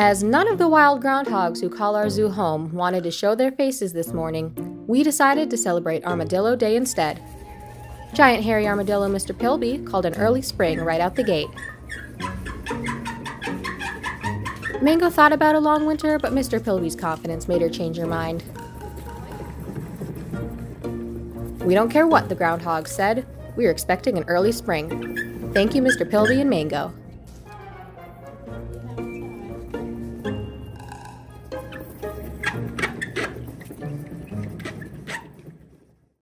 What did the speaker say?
As none of the wild groundhogs who call our zoo home wanted to show their faces this morning, we decided to celebrate Armadillo Day instead. Giant hairy armadillo Mr. Pilby called an early spring right out the gate. Mango thought about a long winter, but Mr. Pilby's confidence made her change her mind. We don't care what the groundhog said. We are expecting an early spring. Thank you, Mr. Pilby and Mango.